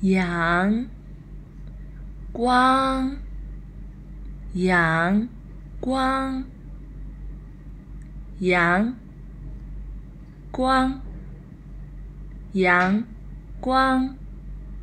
阳光阳光阳光阳光。